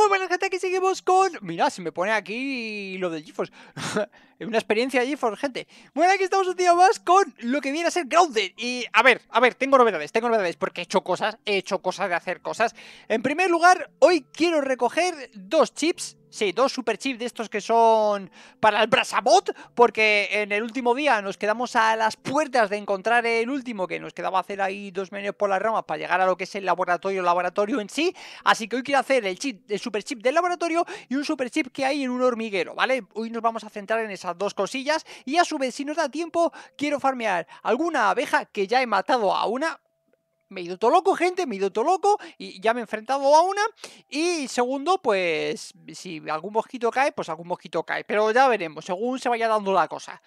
Muy buenas gente, aquí seguimos con... Mira, se me pone aquí lo del GeForce. Una experiencia de GeForce, gente. Bueno, aquí estamos un día más con lo que viene a ser Grounded. Y a ver, a ver, tengo novedades, tengo novedades Porque he hecho cosas, he hecho cosas de hacer cosas. En primer lugar, hoy quiero recoger dos chips Sí, dos super chips de estos que son para el Brasabot, porque en el último día nos quedamos a las puertas de encontrar el último, que nos quedaba hacer ahí dos menús por las ramas para llegar a lo que es el laboratorio, laboratorio en sí. Así que hoy quiero hacer el chip, el super chip del laboratorio y un super chip que hay en un hormiguero, ¿vale? Hoy nos vamos a centrar en esas dos cosillas y a su vez, si nos da tiempo, quiero farmear alguna abeja que ya he matado a una, me he ido todo loco, gente, me he ido todo loco y ya me he enfrentado a una. Y segundo, pues si algún mosquito cae, pues algún mosquito cae. Pero ya veremos, según se vaya dando la cosa.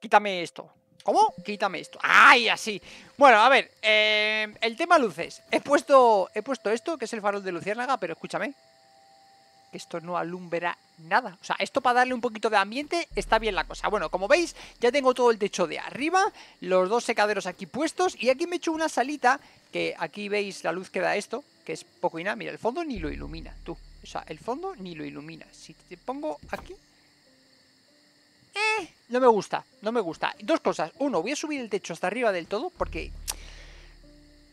Quítame esto. ¿Cómo? Quítame esto. ¡Ay, así! Bueno, a ver, eh, el tema luces. He puesto, he puesto esto, que es el farol de luciérnaga, pero escúchame esto no alumbra nada. O sea, esto para darle un poquito de ambiente está bien la cosa. Bueno, como veis, ya tengo todo el techo de arriba, los dos secaderos aquí puestos y aquí me he hecho una salita que aquí veis la luz que da esto, que es poco y nada. Mira, el fondo ni lo ilumina, tú. O sea, el fondo ni lo ilumina. Si te pongo aquí... Eh, no me gusta, no me gusta. Dos cosas. Uno, voy a subir el techo hasta arriba del todo porque...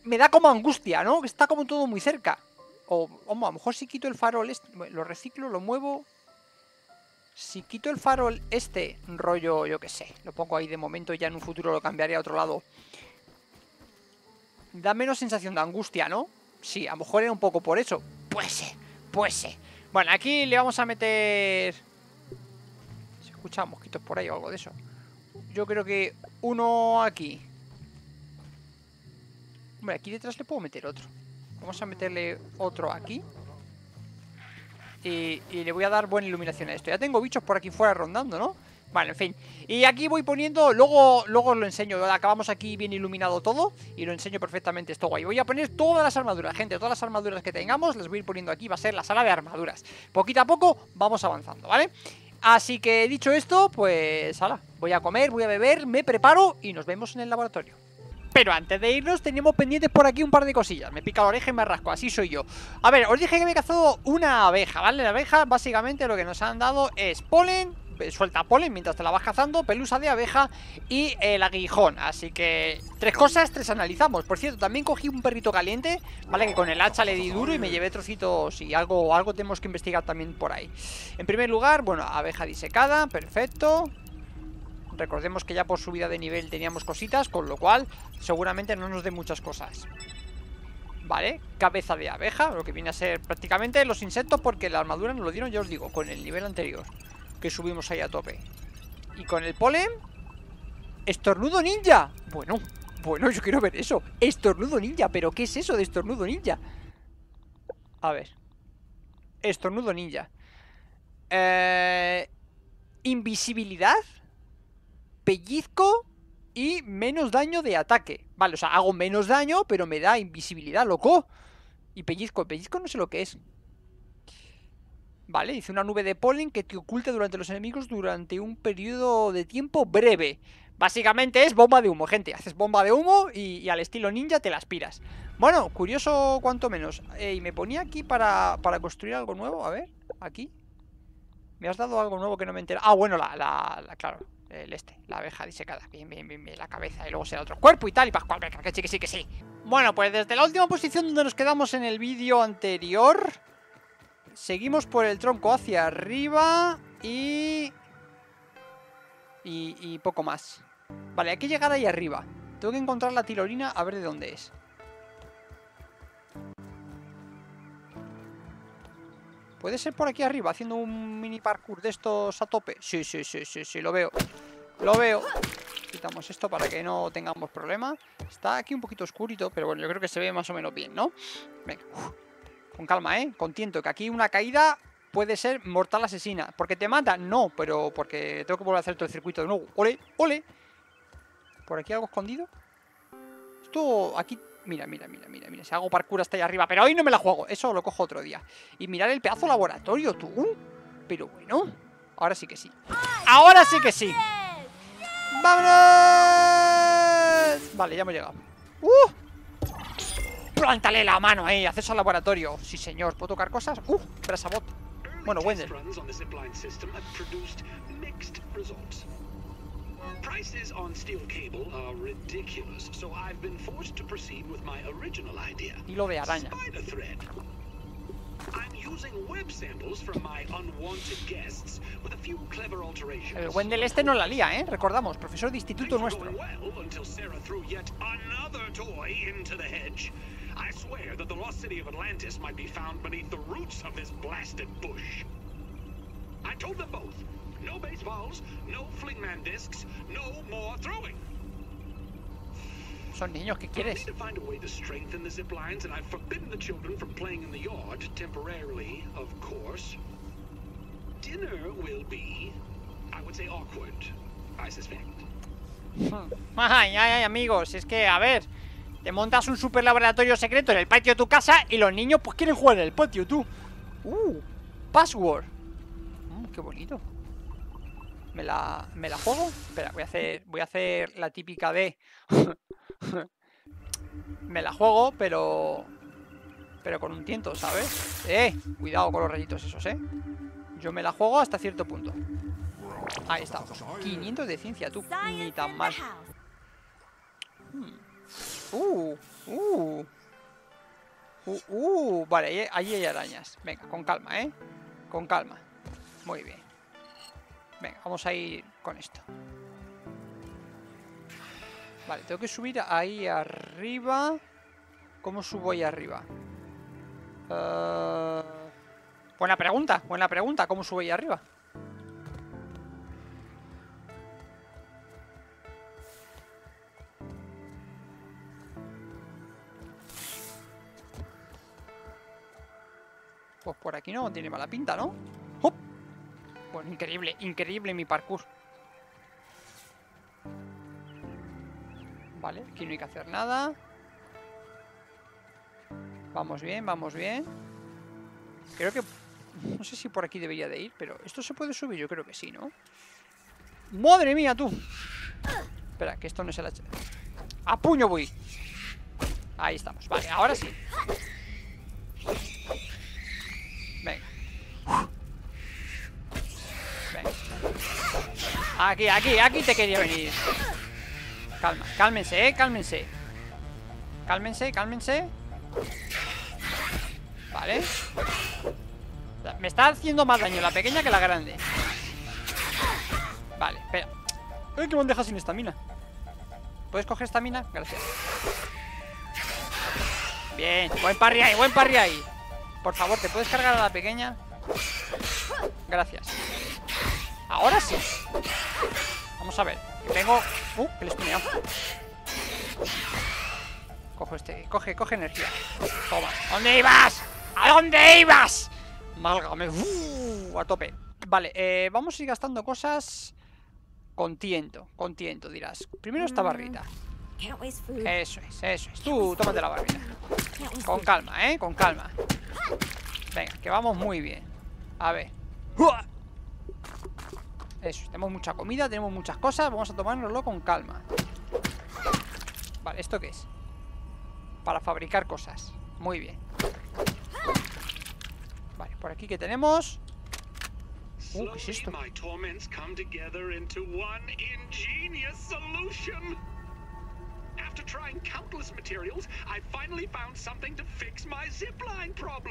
Me da como angustia, ¿no? Está como todo muy cerca. O, a lo mejor si quito el farol este, lo reciclo, lo muevo. Si quito el farol este, rollo, yo que sé, lo pongo ahí de momento y ya en un futuro lo cambiaré a otro lado. Da menos sensación de angustia, ¿no? Sí, a lo mejor era un poco por eso. Pues sí, pues sí. Bueno, aquí le vamos a meter... Se escuchan mosquitos por ahí o algo de eso. Yo creo que uno aquí. Hombre, aquí detrás le puedo meter otro. Vamos a meterle otro aquí. Y, le voy a dar buena iluminación a esto. Ya tengo bichos por aquí fuera rondando, ¿no? Vale, en fin. Y aquí voy poniendo, luego, luego os lo enseño. Acabamos aquí bien iluminado todo y lo enseño perfectamente esto guay. Voy a poner todas las armaduras, gente. Todas las armaduras que tengamos las voy a ir poniendo aquí. Va a ser la sala de armaduras. Poquito a poco vamos avanzando, ¿vale? Así que dicho esto, pues, hala, voy a comer, voy a beber, me preparo y nos vemos en el laboratorio. Pero antes de irnos teníamos pendientes por aquí un par de cosillas. Me pica la oreja y me rasco, así soy yo. A ver, os dije que me he cazado una abeja, ¿vale? La abeja básicamente lo que nos han dado es polen eh, Suelta polen mientras te la vas cazando Pelusa de abeja y el aguijón. Así que tres cosas, tres analizamos. Por cierto, también cogí un perrito caliente Vale, que con el hacha le di duro y me llevé trocitos Y algo, algo tenemos que investigar también por ahí. En primer lugar, bueno, abeja disecada Perfecto Recordemos que ya por subida de nivel teníamos cositas, con lo cual seguramente no nos dé muchas cosas. Vale, cabeza de abeja, lo que viene a ser prácticamente los insectos porque la armadura nos lo dieron, ya os digo, con el nivel anterior, que subimos ahí a tope. Y con el polen, estornudo ninja. Bueno, bueno, yo quiero ver eso. Estornudo ninja, pero ¿qué es eso de estornudo ninja? A ver. Estornudo ninja. Eh, invisibilidad pellizco y menos daño de ataque. Vale, o sea, hago menos daño, pero me da invisibilidad, loco. Y pellizco, pellizco no sé lo que es. Vale, dice una nube de polen que te oculta durante los enemigos durante un periodo de tiempo breve. Básicamente es bomba de humo, gente. Haces bomba de humo y, al estilo ninja te la aspiras. Bueno, curioso cuanto menos. y me ponía aquí para, para construir algo nuevo. A ver, aquí. Me has dado algo nuevo que no me entero. Ah, bueno, la, la claro el este, la abeja disecada. Bien, bien, bien, bien, la cabeza y luego será otro cuerpo y tal. Y Pascual, venga, que sí, que sí, que sí. Bueno, pues desde la última posición donde nos quedamos en el vídeo anterior, seguimos por el tronco hacia arriba y... y... y poco más. Vale, hay que llegar ahí arriba. Tengo que encontrar la tirolina a ver de dónde es. ¿Puede ser por aquí arriba, haciendo un mini parkour de estos a tope? Sí, sí, sí, sí, sí, lo veo. Lo veo. Quitamos esto para que no tengamos problema. Está aquí un poquito oscurito, pero bueno, yo creo que se ve más o menos bien, ¿no? Venga. Con calma, ¿eh? Contiento, que aquí una caída puede ser mortal asesina. ¿Porque te mata? No, pero porque tengo que volver a hacer todo el circuito de nuevo. ¡Ole! ¡Ole! ¿Por aquí algo escondido? Esto aquí Mira, mira, mira, mira, mira. Si hago parkour hasta allá arriba. Pero hoy no me la juego. Eso lo cojo otro día. Y mirar el pedazo laboratorio, tú. Pero bueno. Ahora sí que sí. ¡Ahora sí que sí! ¡Vámonos! Vale, ya hemos llegado. ¡Uh! Plántale la mano ahí, acceso al laboratorio. Sí, señor. ¿Puedo tocar cosas? Uh, Brasabot. Bueno, Wendell. Prices on steel cable are ridiculous, so I've been forced to proceed with my original idea. Hilo de araña. Spider thread. I'm using web samples from my unwanted guests with a few clever alterations. El Wendell este no la lía, ¿eh? Recordamos, profesor de instituto nuestro. well until Sarah threw yet another toy into the hedge. I swear that the lost city of Atlantis might be found beneath the roots of this blasted bush. I told them both, no baseballs, no flingman discs, no more throwing. Son niños, ¿qué I quieres? need to find a way to strengthen the zip lines, and I've forbidden the children from playing in the yard temporarily, of course. Dinner will be, I would say, awkward. I suspect. Ay, ay, ay, amigos, es que, a ver, te montas un super laboratorio secreto en el patio de tu casa y los niños pues quieren jugar en el patio, tú. Uh, password. Mm, qué bonito. ¿Me la, ¿Me la juego? Espera, voy a hacer, voy a hacer la típica de... me la juego, pero... Pero con un tiento, ¿sabes? Eh, cuidado con los rayitos esos, ¿eh? Yo me la juego hasta cierto punto. Ahí estamos. 500 de ciencia, tú. Ni tan mal. Uh, uh. Uh, uh. Vale, ahí hay arañas. Venga, con calma, ¿eh? Con calma. Muy bien. Venga, vamos a ir con esto. Vale, tengo que subir ahí arriba. ¿Cómo subo ahí arriba? Eh, Buena pregunta, buena pregunta. ¿Cómo subo ahí arriba? Pues por aquí no tiene mala pinta, ¿no? Bueno, increíble, increíble mi parkour. Vale, aquí no hay que hacer nada. Vamos bien, vamos bien. Creo que... No sé si por aquí debería de ir, pero ¿esto se puede subir? Yo creo que sí, ¿no? ¡Madre mía, tú! Espera, que esto no es el... ¡A puño voy! Ahí estamos, vale, ahora sí. Venga. Venga. Aquí, aquí, aquí te quería venir. Calma, cálmense, eh, cálmense. Cálmense, cálmense. Vale. Me está haciendo más daño la pequeña que la grande. Vale, espera. ¡Ay, qué bandeja sin estamina! ¿Puedes coger estamina? Gracias. Bien, buen parry ahí, buen parry ahí. Por favor, ¿te puedes cargar a la pequeña? Gracias. Ahora sí. Vamos a ver. que Tengo... Uh, que le he. Cojo este... Coge, coge energía. Toma. ¿A dónde ibas? ¿A dónde ibas? Málgame. Uh, a tope. Vale, eh, vamos a ir gastando cosas con tiento. Con tiento, dirás. Primero esta barrita. Eso es, eso es. Tú, tómate la barrita. Con calma, ¿eh? Con calma. Venga, que vamos muy bien. A ver. Eso, tenemos mucha comida, tenemos muchas cosas. Vamos a tomárnoslo con calma. Vale, ¿esto qué es? Para fabricar cosas. Muy bien. Vale, por aquí que tenemos. Uh, ¿qué es esto?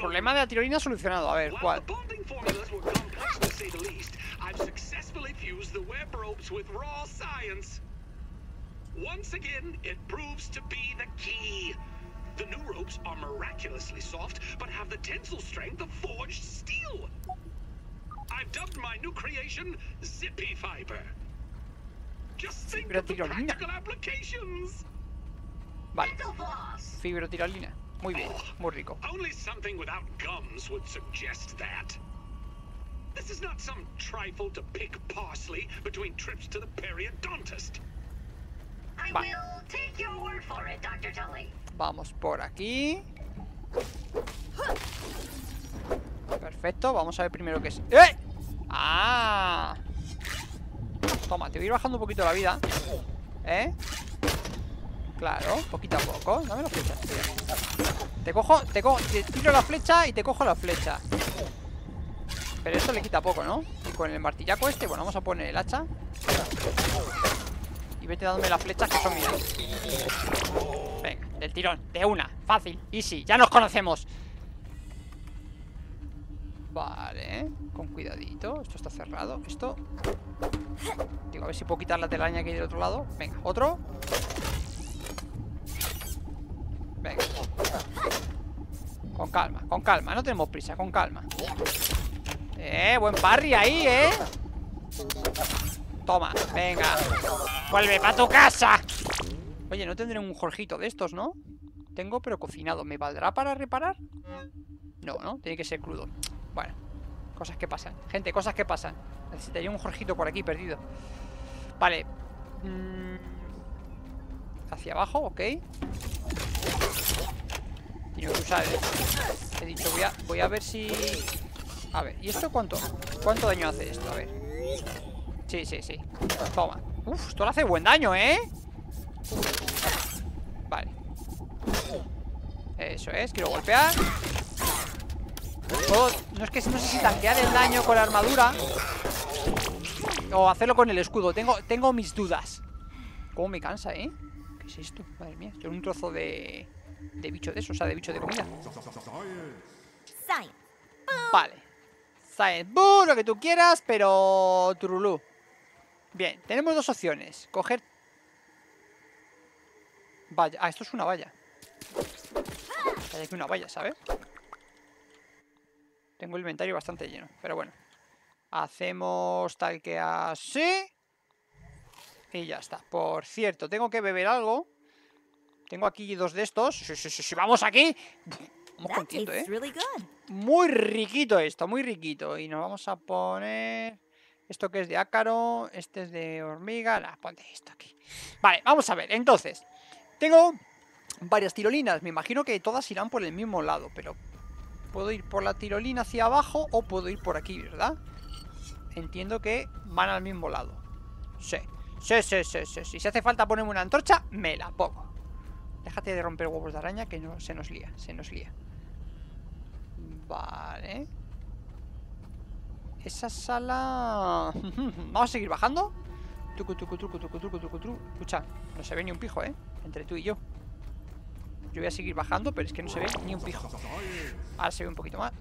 Problema de la tirolina solucionado. A ver, ¿cuál? the bonding formulas were complex to say the least, I've successfully fused the web ropes with raw science. Once again, it proves to be the key. The new ropes are miraculously soft, but have the tensile strength of forged steel. I've dubbed my new creation Zippy Fiber. Just think of the practical applications. Vale. Fibrotirolina. Muy bien, muy rico. Only something without gums would suggest that. This is not some trifle to pick parsley between trips to the periodontist. I Va. will take your word for it, Dr. Tully. Vamos por aquí. Perfecto, vamos a ver primero qué es. ¡Eh! ¡Ah! Toma, te voy a ir bajando un poquito la vida. ¿Eh? Claro, poquito a poco. Dame la flecha. tío. Te cojo, te cojo, te tiro la flecha y te cojo la flecha. Pero esto le quita poco, ¿no? Y con el martillaco este, bueno, vamos a poner el hacha. Y vete dándome las flechas que son mías. Venga, del tirón, de una, fácil, easy, ya nos conocemos. Vale, con cuidadito. Esto está cerrado. Esto. Digo, a ver si puedo quitar la telaraña que hay del otro lado. Venga, otro. Venga. Con calma, con calma. No tenemos prisa, con calma. Eh, buen parry ahí, ¿eh? Toma, venga. Vuelve para tu casa. Oye, no tendré un jorjito de estos, ¿no? Tengo, pero cocinado. ¿Me valdrá para reparar? No, ¿no? Tiene que ser crudo. Bueno, cosas que pasan. Gente, cosas que pasan. Necesitaría un jorjito por aquí perdido. Vale. Mm, Hacia abajo, ok. Que usar. He dicho, voy a, voy a ver si. A ver, ¿y esto cuánto? ¿Cuánto daño hace esto? A ver. Sí, sí, sí. Toma. Uf, esto le hace buen daño, ¿eh? Vale. Eso es, quiero golpear. No es que no sé si tanquear el daño con la armadura o hacerlo con el escudo. Tengo, tengo mis dudas. ¿Cómo me cansa, eh? ¿Qué es esto? Madre mía, esto es un trozo de, de bicho de eso, o sea, de bicho de comida. Science. Vale. Science Boo, lo que tú quieras, pero turulú. Bien, tenemos dos opciones. Coger... Valla. Ah, esto es una valla. Hay aquí una valla, ¿sabes? Tengo el inventario bastante lleno, pero bueno. Hacemos tal que así. Y ya está. Por cierto, tengo que beber algo. Tengo aquí dos de estos. Sí, sí, sí, sí, vamos aquí. Vamos contento, ¿eh? Muy riquito esto, muy riquito. Y nos vamos a poner... Esto que es de ácaro, este es de hormiga. Nah, ponte esto aquí. Vale, vamos a ver. Entonces, tengo varias tirolinas. Me imagino que todas irán por el mismo lado, pero... Puedo ir por la tirolina hacia abajo o puedo ir por aquí, ¿verdad? Entiendo que van al mismo lado. Sí, sí, sí, sí. sí. Si hace falta ponerme una antorcha, me la pongo. Déjate de romper huevos de araña que no se nos lía, se nos lía. Vale. Esa sala... Vamos a seguir bajando. Tucu, tucu, tucu, tucu, tucu, tucu, tucu. Escucha, no se ve ni un pijo, ¿eh? Entre tú y yo. Yo voy a seguir bajando, pero es que no se ve ni un pijo. Ahora se ve un poquito más.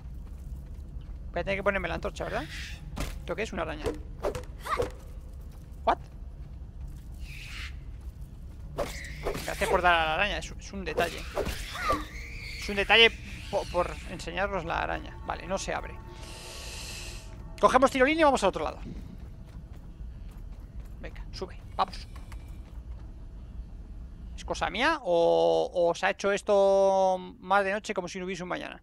Voy a tener que ponerme la antorcha, ¿verdad? ¿Esto qué es? Una araña. Gracias por dar a la araña, es, es un detalle. Es un detalle po- por, enseñaros la araña. Vale, no se abre. Cogemos tirolín y vamos al otro lado. Venga, sube, vamos. ¿Es cosa mía o, o se ha hecho esto más de noche como si no hubiese un mañana?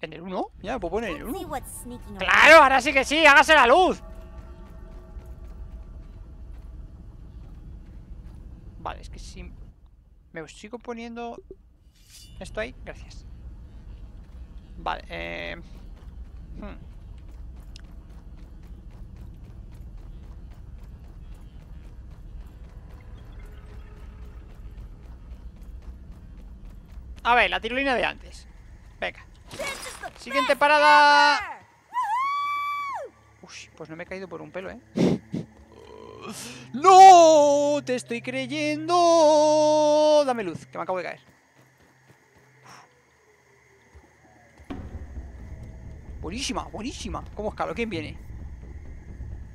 ¿En el 1? Ya, me puedo poner en el Let's see 1. what's sneaking around. ¡Claro! Ahora sí que sí, hágase la luz. Vale, es que si me sigo poniendo esto ahí, gracias. Vale, eh... hmm. A ver, la tirolina de antes. Venga. Siguiente parada. Uy, pues no me he caído por un pelo, ¿eh? ¡No! ¡Te estoy creyendo! Dame luz, que me acabo de caer. Buenísima, buenísima. ¿Cómo escalo? ¿Quién viene?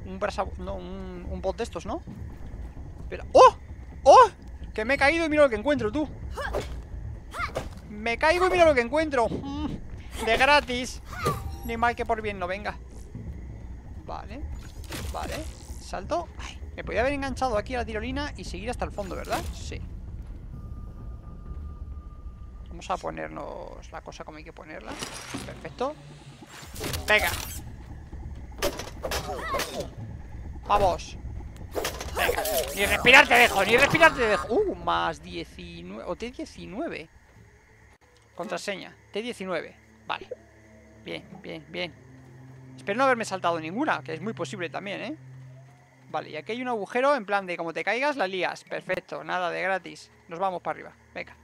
Un brasa... No, un, un bot de estos, ¿no? Espera. ¡Oh! ¡Oh! Que me he caído y mira lo que encuentro, tú. Me caigo y mira lo que encuentro. Mm, De gratis. Ni mal que por bien no venga. Vale. Vale. Salto. Ay, me podía haber enganchado aquí a la tirolina y seguir hasta el fondo, ¿verdad? Sí. Vamos a ponernos la cosa como hay que ponerla. Perfecto. Venga. Vamos. Venga. Ni respirar te dejo, ni respirar te dejo. Uh, más 19. O T19. Contraseña. T19. Vale. Bien, bien, bien. Espero no haberme saltado ninguna, que es muy posible también, ¿eh? Vale, y aquí hay un agujero en plan de como te caigas, la lías. Perfecto, nada de gratis. Nos vamos para arriba. Venga.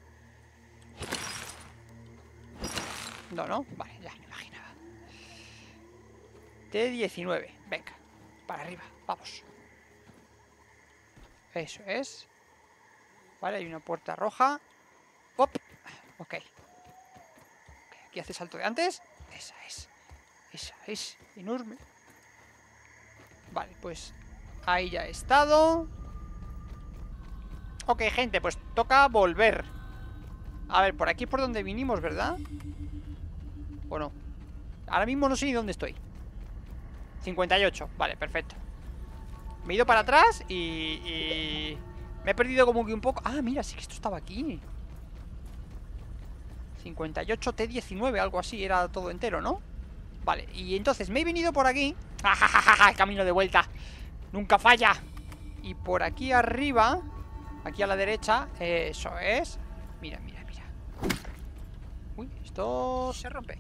No, no. Vale, ya me imaginaba. T19. Venga. Para arriba. Vamos. Eso es. Vale, hay una puerta roja. Ok. Ok, Aquí hace salto de antes. Esa es. Esa es. Enorme. Vale, pues ahí ya he estado. Ok, gente, pues toca volver. A ver, por aquí es por donde vinimos, ¿verdad? ¿O no? Ahora mismo no sé ni dónde estoy 58, vale, perfecto Me he ido para atrás y, y... Me he perdido como que un poco Ah, mira, sí que esto estaba aquí 58 T19, algo así, era todo entero, ¿no? Vale, y entonces me he venido por aquí ¡Ja, Camino de vuelta Nunca falla. Y por aquí arriba Aquí a la derecha, eso es. Mira, mira, mira. Uy, esto se rompe.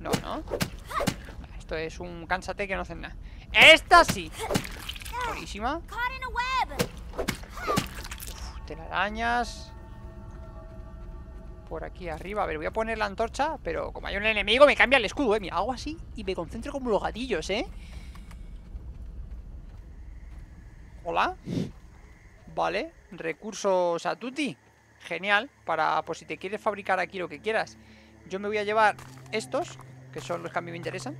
No, no. Esto es un cánsate que no hacen nada. ¡Esta sí! Buenísima. Uf, telarañas Por aquí arriba. A ver, voy a poner la antorcha Pero como hay un enemigo me cambia el escudo, eh. Mira, hago así y me concentro como los gatillos, eh. Hola. Vale, recursos a tutti Genial, para por si te quieres fabricar aquí lo que quieras. Yo me voy a llevar estos Que son los que a mí me interesan.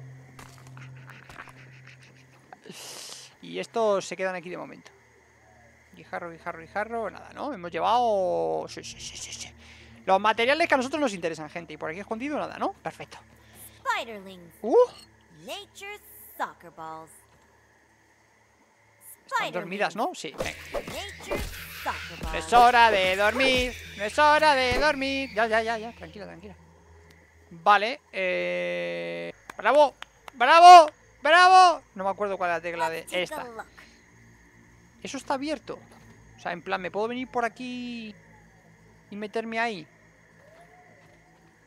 Y estos se quedan aquí de momento. Guijarro, guijarro, guijarro Nada, ¿no? Hemos llevado... Sí, sí, sí, sí, sí. Los materiales que a nosotros nos interesan, gente Y por aquí escondido nada, ¿no? Perfecto Spiderlings. Uh, Nature's soccer balls. están dormidas, ¿no? Sí, venga No es hora de dormir, no es hora de dormir. Ya, ya, ya, ya, tranquila, tranquila. Vale, eh... ¡Bravo! ¡Bravo! ¡Bravo! No me acuerdo cuál es la tecla de esta. Eso está abierto. O sea, en plan, ¿me puedo venir por aquí y meterme ahí?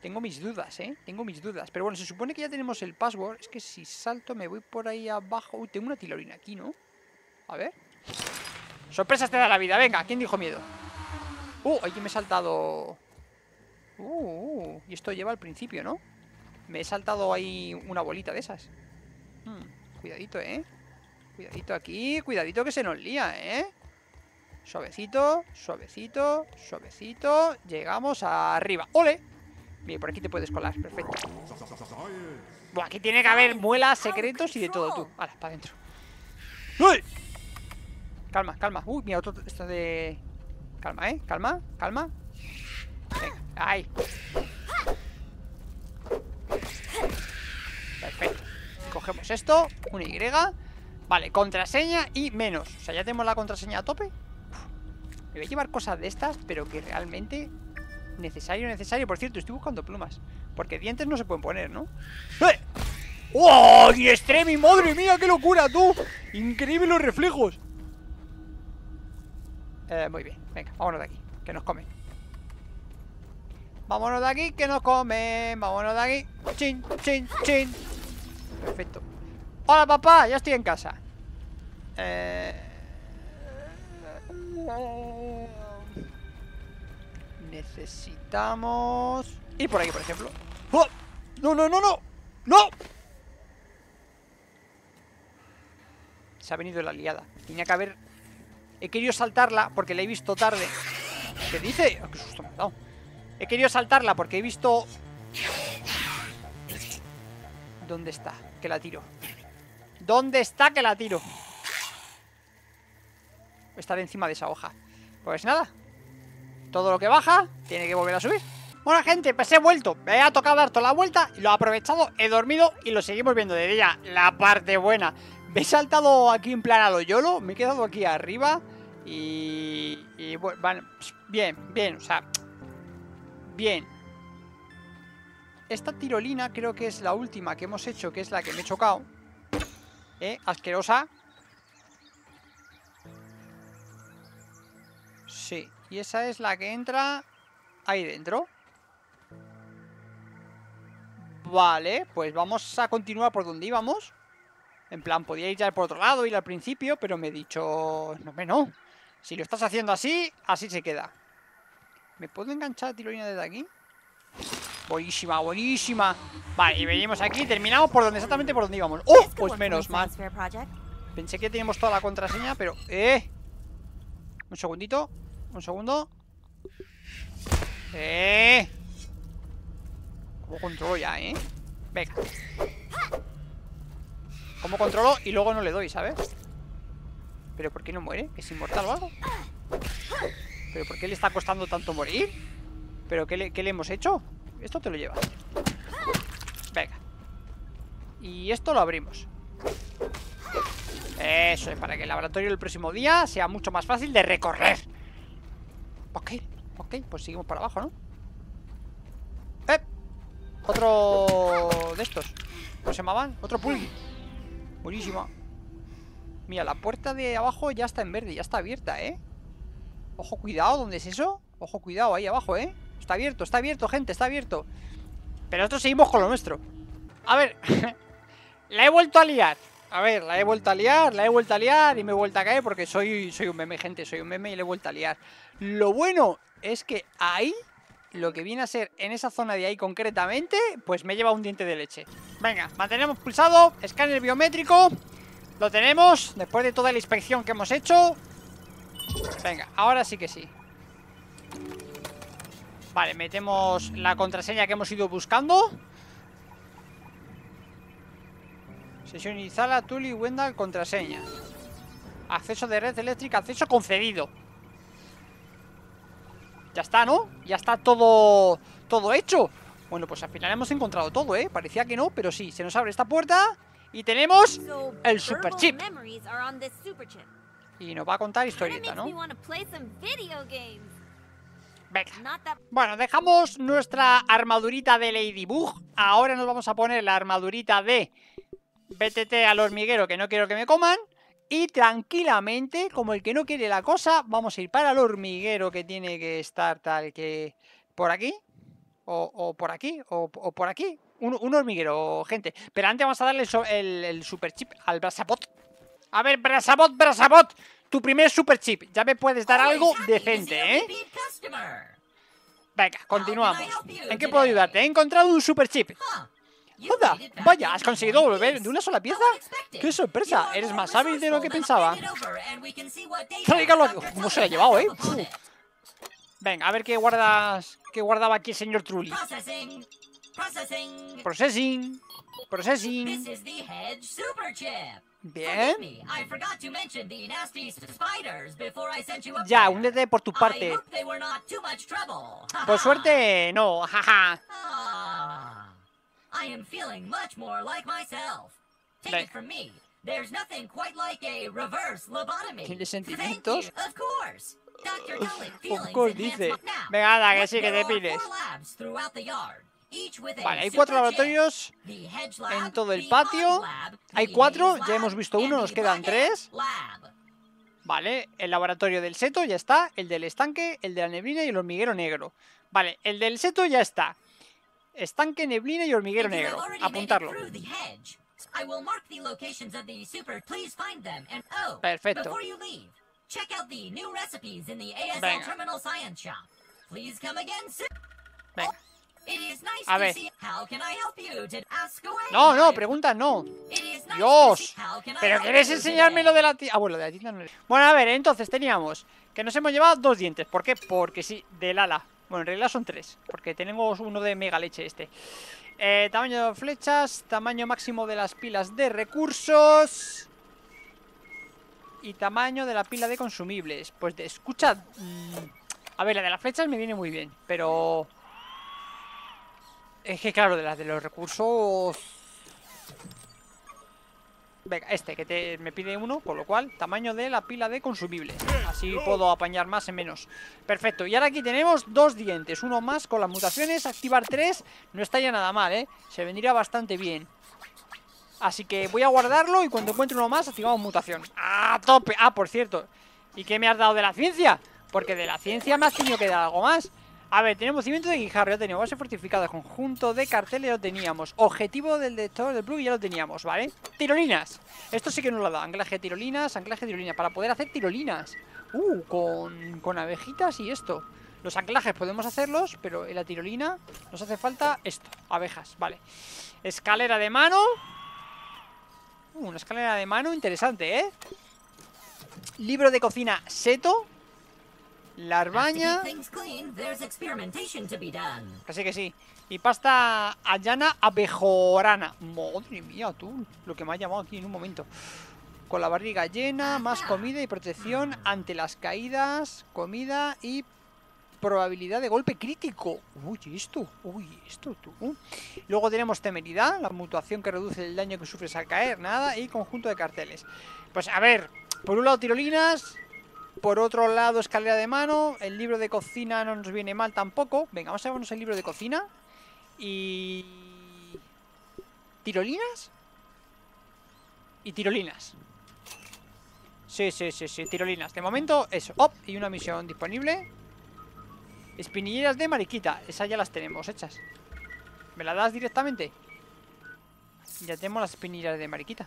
Tengo mis dudas, ¿eh? Tengo mis dudas. Pero bueno, se supone que ya tenemos el password. Es que si salto me voy por ahí abajo... Uy, tengo una tilorina aquí, ¿no? A ver. Sorpresas te da la vida. Venga, ¿quién dijo miedo? Uh, aquí me he saltado... Uh, uh, y esto lleva al principio, ¿no? Me he saltado ahí una bolita de esas. Hmm, cuidadito, ¿eh? Cuidadito aquí, cuidadito que se nos lía, ¿eh? Suavecito, suavecito, suavecito Llegamos arriba ¡Ole! Por aquí te puedes colar, perfecto. Buah, aquí tiene que haber muelas, secretos y de todo, tú. Hala, para adentro ¡Uy! Calma, calma. Uy, mira, otro esto de... Calma, ¿eh? Calma, calma. Venga, ahí. Perfecto. Cogemos esto, una Y. Vale, contraseña y menos. O sea, ya tenemos la contraseña a tope. Me voy a llevar cosas de estas Pero que realmente Necesario, necesario Por cierto, estoy buscando plumas Porque dientes no se pueden poner, ¿no? ¡Eh! ¡Oh! ¡Y Extremi! ¡Madre mía, qué locura, tú! Increíble los reflejos eh, Muy bien, venga, vámonos de aquí Que nos comen Vámonos de aquí, que nos comen Vámonos de aquí Chin, chin, chin Perfecto Hola papá, ya estoy en casa Eh, Necesitamos Ir por aquí, por ejemplo ¡Oh! ¡No, no, no, no! ¡No! Se ha venido la liada Tenía que haber... He querido saltarla porque la he visto tarde ¿Qué dice? Oh, ¡Qué susto me ha dado! He querido saltarla porque he visto... ¿Dónde está? Que la tiro ¿Dónde está que la tiro? Estar encima de esa hoja Pues nada Todo lo que baja tiene que volver a subir. Bueno gente, pues he vuelto. Me ha tocado dar toda la vuelta Lo he aprovechado, he dormido y lo seguimos viendo de día. La parte buena. Me he saltado aquí en plan a lo YOLO Me he quedado aquí arriba Y... y bueno, bien, bien, o sea Bien. Esta tirolina creo que es la última que hemos hecho Que es la que me he chocado. ¿Eh? Asquerosa. Sí, y esa es la que entra ahí dentro. Vale, pues vamos a continuar por donde íbamos. En plan, podía ir ya por otro lado, ir al principio, pero me he dicho... No, me no. Si lo estás haciendo así, así se queda. ¿Me puedo enganchar a tirolina desde aquí? Buenísima, buenísima. Vale, y venimos aquí, terminamos por donde exactamente por donde íbamos. ¡Oh! Pues menos mal. Pensé que teníamos toda la contraseña, pero... ¡Eh! Un segundito. Un segundo. ¡Eh! ¿Cómo controlo ya, eh? Venga. ¿Cómo controlo? Y luego no le doy, ¿sabes? ¿Pero por qué no muere? ¿Es inmortal o algo? ¿Pero por qué le está costando tanto morir? ¿Pero qué le, qué le hemos hecho? Esto te lo llevas. Venga. Y esto lo abrimos. Eso es, para que el laboratorio del próximo día sea mucho más fácil de recorrer. Ok, ok, pues seguimos para abajo, ¿no? ¡Eh! Otro de estos. ¿Cómo se llamaban? Otro pulgui. Buenísimo. Mira, la puerta de abajo ya está en verde, ya está abierta, ¿eh? Ojo, cuidado, ¿dónde es eso? Ojo, cuidado, ahí abajo, ¿eh? Está abierto, está abierto, gente, está abierto. Pero nosotros seguimos con lo nuestro. A ver, la he vuelto a liar. A ver, la he vuelto a liar, la he vuelto a liar y me he vuelto a caer porque soy, soy un meme, gente, soy un meme y le he vuelto a liar. Lo bueno es que ahí, lo que viene a ser en esa zona de ahí concretamente, pues me lleva un diente de leche. Venga, mantenemos pulsado, escáner biométrico, lo tenemos, después de toda la inspección que hemos hecho. Venga, ahora sí que sí. Vale, metemos la contraseña que hemos ido buscando. Sesión iniciada, Tuli, Wendell, contraseña. Acceso de red eléctrica, acceso concedido. Ya está, ¿no? Ya está todo, todo hecho. Bueno, pues al final hemos encontrado todo, ¿eh? Parecía que no, pero sí. Se nos abre esta puerta y tenemos... El super chip. Y nos va a contar historieta, ¿no? Venga. Bueno, dejamos nuestra armadurita de Ladybug. Ahora nos vamos a poner la armadurita de BTT al hormiguero, que no quiero que me coman. Y tranquilamente, como el que no quiere la cosa, vamos a ir para el hormiguero que tiene que estar tal que... ¿Por aquí? ¿O, por aquí? O, por aquí? Un, hormiguero, gente. Pero antes vamos a darle el, el super chip al Brasapot. A ver, Brasapot, Brasapot. Tu primer super chip. Ya me puedes dar algo decente, ¿eh? Venga, continuamos. ¿En qué puedo ayudarte? He encontrado un super chip. ¡Anda! Vaya, ¿has conseguido volver de una sola pieza? ¡Qué sorpresa! Eres más hábil de lo que pensaba. Tráigalo. ¿Cómo se lo ha llevado, eh? Uf. Venga, a ver qué guardas. ¿Qué guardaba aquí el señor Trulli? Processing. Processing. Bien. Ya, úndete por tu parte. Por suerte, no. Jaja. I am feeling much more like myself. Take it from me. There's nothing quite like a reverse lobotomy. ¿Tiene Thank sentimientos? you, Of course. Dr. Tully, feelings course, enhance dice. my- Venga, anda, que sí, que te pides. four labs throughout the yard, each with a Vale, hay cuatro laboratorios. En todo el patio. Hay cuatro, ya hemos visto uno, nos quedan tres. Vale, el laboratorio del seto ya está, el del estanque, el de la neblina y el hormiguero negro. Vale, el del seto ya está. Estanque, neblina y hormiguero negro. Apuntarlo. oh, Perfecto. Venga. A ver. No, no, pregunta no. Dios. Pero ¿quieres enseñarme lo today? de la tienda? Ah, bueno, lo de la tienda no es- Bueno, a ver, entonces teníamos que nos hemos llevado dos dientes. ¿Por qué? Porque sí, del ala. Bueno, en realidad son tres. Porque tenemos uno de mega leche este. Eh, tamaño de flechas, tamaño máximo de las pilas de recursos. Y tamaño de la pila de consumibles. Pues de, escucha. mm, a ver, la de las flechas me viene muy bien, pero. Es que claro, de las de los recursos. Venga, este que me pide uno, con lo cual, tamaño de la pila de consumibles. Así puedo apañar más en menos. Perfecto, y ahora aquí tenemos dos dientes, uno más con las mutaciones, activar tres, no estaría nada mal, ¿eh? Se vendría bastante bien. Así que voy a guardarlo y cuando encuentre uno más, activamos mutación. ¡Ah, tope! Ah, por cierto, ¿y qué me has dado de la ciencia? Porque de la ciencia me has tenido que dar algo más. A ver, tenemos cimiento de guijarro, ya teníamos base fortificada, conjunto de carteles, ya lo teníamos. Objetivo del detector del plug, ya lo teníamos, ¿vale? Tirolinas. Esto sí que nos lo da. Anclaje de tirolinas, anclaje de tirolinas. Para poder hacer tirolinas. Uh, con, con abejitas y esto. Los anclajes podemos hacerlos, pero en la tirolina nos hace falta esto. Abejas, vale. Escalera de mano. Uh, una escalera de mano interesante, ¿eh? Libro de cocina seto. La arbaña. Así que sí. Y pasta allana abejorana. Madre mía, tú. Lo que me ha llamado aquí en un momento. Con la barriga llena, más comida y protección ante las caídas, comida y probabilidad de golpe crítico. Uy, esto. Uy, esto, tú. Luego tenemos temeridad, la mutuación que reduce el daño que sufres al caer, nada, y conjunto de carteles. Pues a ver, por un lado tirolinas, por otro lado, escalera de mano. El libro de cocina no nos viene mal tampoco. Venga, vamos a llevarnos el libro de cocina. Y... ¿Tirolinas? Y tirolinas. Sí, sí, sí, sí, tirolinas. De momento, eso. ¡Op! Y una misión disponible. Espinilleras de mariquita. Esas ya las tenemos hechas. ¿Me la das directamente? Ya tenemos las espinilleras de mariquita.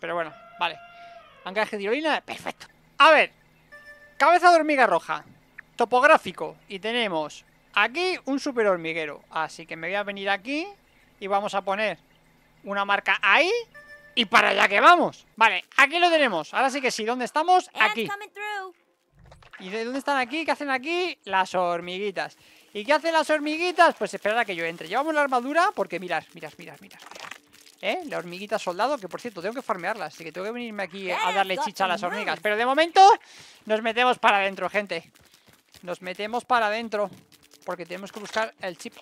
Pero bueno, vale. Anclaje de tirolina, perfecto. A ver, cabeza de hormiga roja, topográfico. Y tenemos aquí un super hormiguero. Así que me voy a venir aquí y vamos a poner una marca ahí. Y para allá que vamos. Vale, aquí lo tenemos. Ahora sí que sí, ¿dónde estamos? Aquí. ¿Y de dónde están aquí? ¿Qué hacen aquí? Las hormiguitas. ¿Y qué hacen las hormiguitas? Pues esperar a que yo entre. Llevamos la armadura porque mirad, mirad, mirad, mirad. ¿Eh? La hormiguita soldado, que por cierto, tengo que farmearlas. Así que tengo que venirme aquí a darle chicha a las hormigas. Pero de momento nos metemos para adentro, gente. Nos metemos para adentro. Porque tenemos que buscar el chip.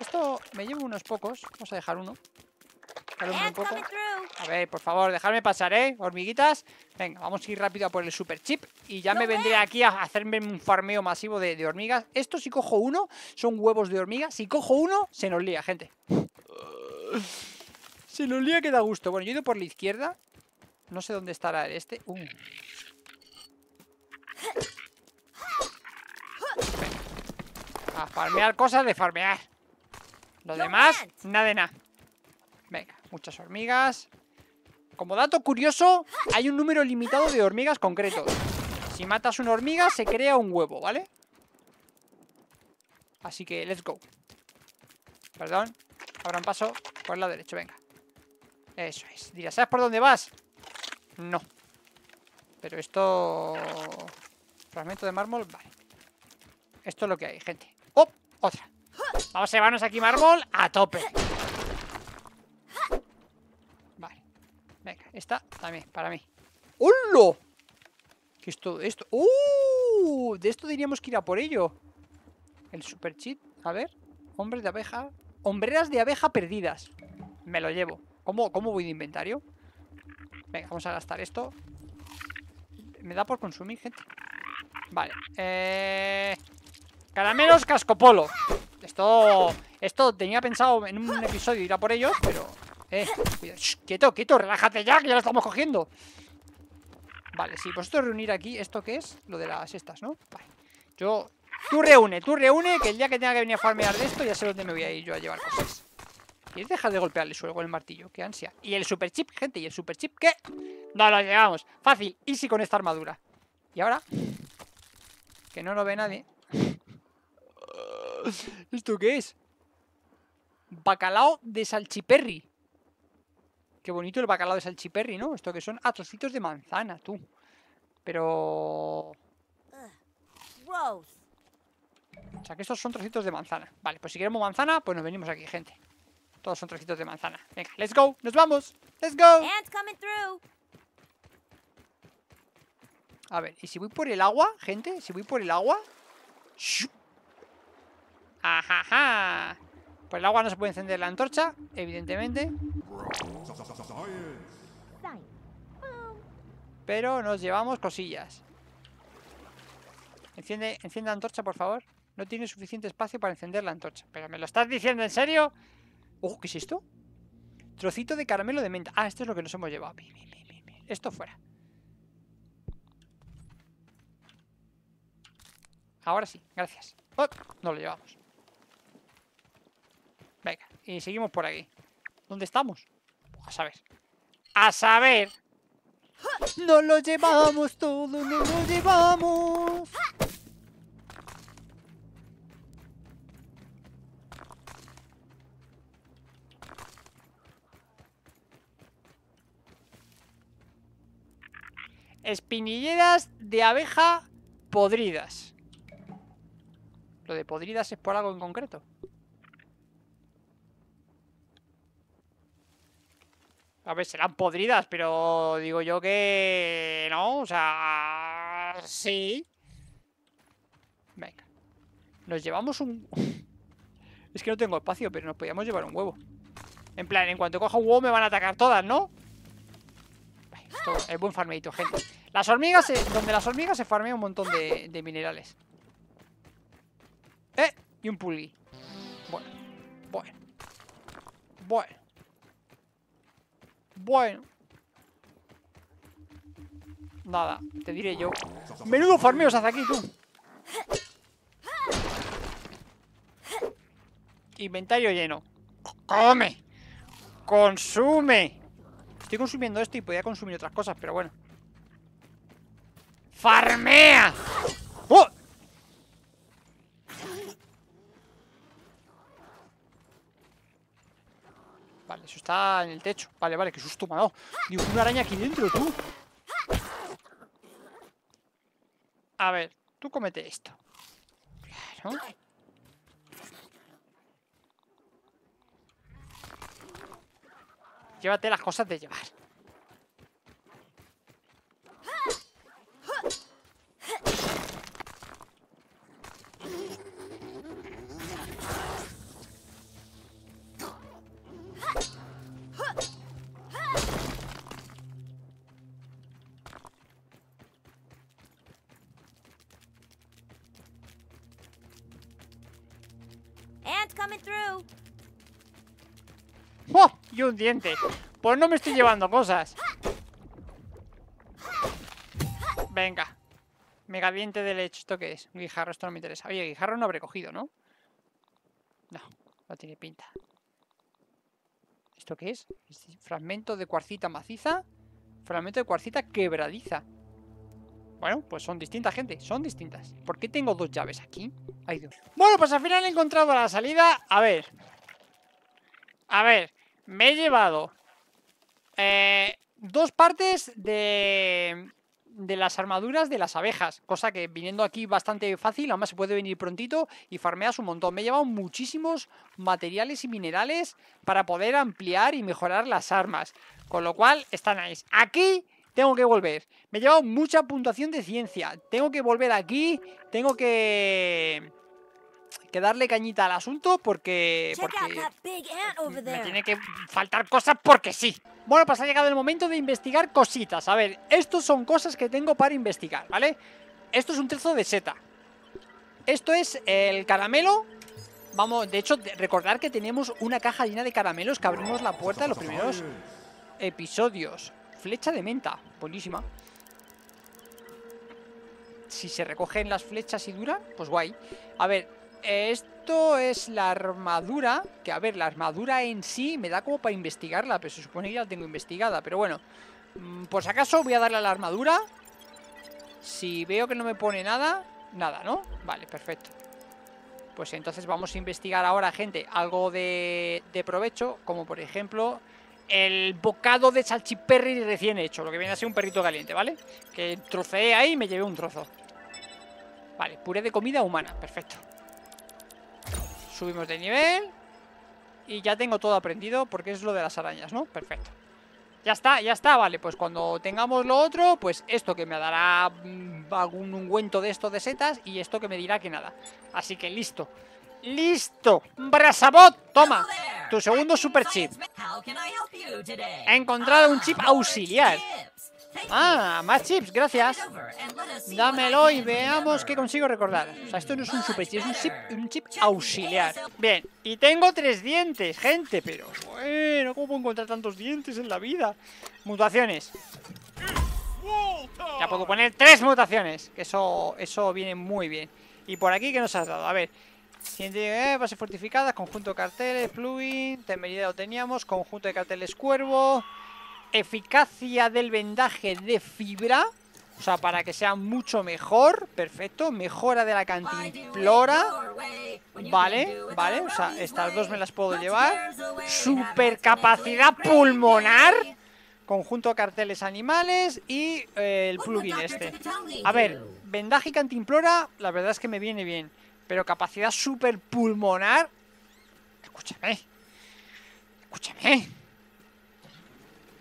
Esto me llevo unos pocos. Vamos a dejar uno. Un poco. A ver, por favor, dejadme pasar, ¿eh? Hormiguitas. Venga, vamos a ir rápido a por el super chip. Y ya me vendré aquí a hacerme un farmeo masivo de, de hormigas. Esto si cojo uno, son huevos de hormiga. Si cojo uno, se nos lía, gente. Se nos lía que da gusto. Bueno, yo he ido por la izquierda. No sé dónde estará este. Uh. A farmear cosas de farmear. Lo demás, nada de nada. Venga, muchas hormigas. Como dato curioso, hay un número limitado de hormigas concretos. Si matas una hormiga, se crea un huevo, ¿vale? Así que, let's go. Perdón, abran paso por el lado derecho, venga. Eso es. Dirás, ¿sabes por dónde vas? No. Pero esto... Fragmento de mármol, vale. Esto es lo que hay, gente. ¡Oh! Otra. Vamos a llevarnos aquí mármol a tope. Vale. Venga, esta también, para mí. ¡Hola! ¿Qué es todo esto? ¡Uh! De esto diríamos que ir a por ello. El super cheat. A ver. Hombres de abeja. Hombreras de abeja perdidas. Me lo llevo. ¿Cómo, cómo voy de inventario? Venga, vamos a gastar esto. Me da por consumir, gente. Vale. Eh... Caramelos cascopolo. Esto... Esto tenía pensado en un episodio ir a por ellos, pero... Eh, cuidado. Quieto, quieto, relájate ya, que ya lo estamos cogiendo. Vale, sí, pues esto es reunir aquí. ¿Esto qué es? Lo de las estas, ¿no? Vale. Yo... Tú reúne, tú reúne, que el día que tenga que venir a farmear de esto ya sé dónde me voy a ir yo a llevar cosas. ¿Quieres dejar de golpearle el suelo con el martillo? ¡Qué ansia! ¿Y el super chip, gente? ¿Y el super chip qué? No lo llevamos. Fácil, easy con esta armadura. ¿Y ahora? Que no lo ve nadie. ¿Esto qué es? Bacalao de salchiperri. Qué bonito el bacalao de salchiperri, ¿no? Esto que son ah, trocitos de manzana, tú. Pero... O sea, que estos son trocitos de manzana. Vale, pues si queremos manzana, pues nos venimos aquí, gente. Todos son trocitos de manzana. Venga, let's go. Nos vamos. Let's go. Ants coming through. A ver, ¿y si voy por el agua, gente? Si voy por el agua... ¡Ajaja! Por el agua no se puede encender la antorcha, evidentemente. Pero nos llevamos cosillas. Enciende, enciende la antorcha, por favor. No tiene suficiente espacio para encender la antorcha. ¿Pero me lo estás diciendo en serio? Ojo, ¿qué es esto? Trocito de caramelo de menta. Ah, esto es lo que nos hemos llevado. Esto fuera. ahora sí, gracias. Oh, no lo llevamos. Venga, y seguimos por aquí. ¿Dónde estamos? A saber. A saber. No lo llevamos todo, no lo llevamos. Espinilleras de abeja podridas. Lo de podridas es por algo en concreto. A ver, serán podridas, pero digo yo que... No, o sea... Sí. Venga. Nos llevamos un... es que no tengo espacio, pero nos podíamos llevar un huevo. En plan, en cuanto coja un huevo me van a atacar todas, ¿no? Esto es buen farmeito, gente. Las hormigas, donde las hormigas se farmea un montón de, minerales. ¡Eh! Y un pulgui. Bueno, bueno. Bueno. Bueno. Nada, te diré yo. Menudo farmeo hace aquí, tú. Inventario lleno. ¡Come! ¡Consume! Estoy consumiendo esto y podía consumir otras cosas, pero bueno. ¡Farmea! ¡Oh! Vale, eso está en el techo. Vale, vale, qué susto me ha una araña aquí dentro, tú. A ver, tú comete esto. Claro. Llévate las cosas de llevar. Un diente. Pues no me estoy llevando cosas. Venga. Mega diente de leche. ¿Esto qué es? Guijarro. Esto no me interesa. Oye, guijarro no habré cogido, ¿no? No. No tiene pinta. ¿Esto qué es? ¿Es Fragmento de cuarcita maciza. Fragmento de cuarcita quebradiza. Bueno, pues son distintas, gente. Son distintas. ¿Por qué tengo dos llaves aquí? Ay, Dios. Bueno, pues al final he encontrado la salida. A ver. A ver. Me he llevado eh, dos partes de, de las armaduras de las abejas. Cosa que viniendo aquí bastante fácil. Además se puede venir prontito y farmeas un montón. Me he llevado muchísimos materiales y minerales para poder ampliar y mejorar las armas. Con lo cual, están ahí. Aquí tengo que volver. Me he llevado mucha puntuación de ciencia. Tengo que volver aquí. Tengo que... Que darle cañita al asunto porque... Me tiene que faltar cosas porque sí. Bueno, pues ha llegado el momento de investigar cositas. A ver, estos son cosas que tengo para investigar, ¿vale? Esto es un trozo de seta. Esto es el caramelo. Vamos, de hecho, recordar que tenemos una caja llena de caramelos que abrimos la puerta en los primeros episodios. Flecha de menta, buenísima. Si se recogen las flechas y dura, pues guay. A ver, esto es la armadura. Que a ver, la armadura en sí me da como para investigarla, pero se supone que ya la tengo investigada. Pero bueno, mm, por si acaso voy a darle a la armadura. Si veo que no me pone nada, nada, ¿no? Vale, perfecto. Pues entonces vamos a investigar ahora, gente, algo de, provecho, como por ejemplo el bocado de salchiperri recién hecho, lo que viene a ser un perrito caliente, ¿vale? Que troceé ahí y me llevé un trozo. Vale, puré de comida humana, perfecto. Subimos de nivel y ya tengo todo aprendido porque es lo de las arañas, ¿no? Perfecto. Ya está, ya está, vale, pues cuando tengamos lo otro, pues esto que me dará mm, algún ungüento de esto de setas y esto que me dirá que nada. Así que listo. ¡Listo! ¡Brasabot! Toma, tu segundo super chip. He encontrado un chip auxiliar. Ah, más chips, gracias. Dámelo y veamos qué consigo recordar. O sea, esto no es un super chip, es un chip, auxiliar. Bien, y tengo tres dientes, gente, pero bueno, ¿cómo puedo encontrar tantos dientes en la vida? Mutaciones. Ya puedo poner tres mutaciones, que eso, eso viene muy bien. Y por aquí, ¿qué nos has dado? A ver. Eh, base fortificada, conjunto de carteles, plugin, temeridad lo teníamos, conjunto de carteles cuervo, eficacia del vendaje de fibra, o sea, para que sea mucho mejor, perfecto, mejora de la cantimplora, vale, vale, o sea, estas dos me las puedo llevar, super capacidad pulmonar, conjunto de carteles animales y eh, el plugin este. A ver, vendaje y cantimplora, la verdad es que me viene bien. Pero capacidad super pulmonar. Escúchame. Escúchame.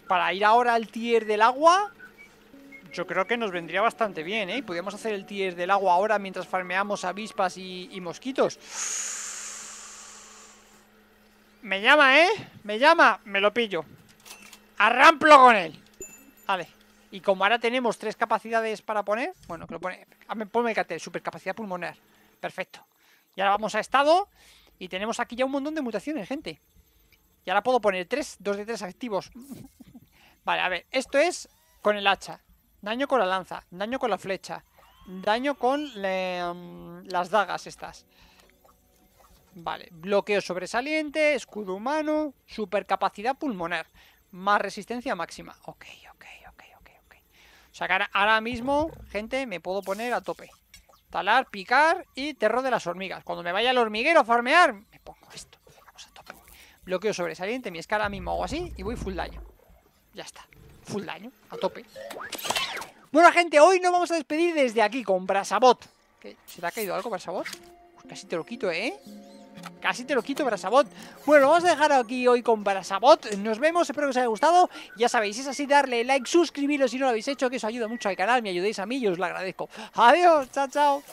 Para ir ahora al tier del agua. Yo creo que nos vendría bastante bien, ¿eh? Podríamos hacer el tier del agua ahora mientras farmeamos avispas y, y mosquitos. Me llama, ¿eh? Me llama, me lo pillo. Arramplo con él. Vale. Y como ahora tenemos tres capacidades para poner, bueno, que lo pone. Me- Ponme el cartel, supercapacidad pulmonar. Perfecto. Y ahora vamos a estado. Y tenemos aquí ya un montón de mutaciones, gente. Y ahora puedo poner tres, dos de tres activos. Vale, a ver, esto es con el hacha. Daño con la lanza, daño con la flecha, daño con mm, las dagas estas. Vale, bloqueo sobresaliente, escudo humano, supercapacidad pulmonar, más resistencia máxima. Ok, ok, ok, ok, ok. O sea que ahora, ahora mismo, gente, me puedo poner a tope. Talar, picar y terror de las hormigas. Cuando me vaya al hormiguero a farmear, me pongo esto. Vamos a tope. Bloqueo sobresaliente, mi escala mismo hago así y voy full daño. Ya está. Full daño, a tope. Bueno, gente, hoy nos vamos a despedir desde aquí con Brasabot. ¿Qué? ¿Se te ha caído algo, Brasabot? Pues casi te lo quito, ¿eh? Casi te lo quito, Brasabot. Bueno, vamos a dejar aquí hoy con Brasabot. Nos vemos, espero que os haya gustado. Ya sabéis, si es así, darle like, suscribiros si no lo habéis hecho, que eso ayuda mucho al canal, me ayudéis a mí y os lo agradezco. Adiós, chao, chao.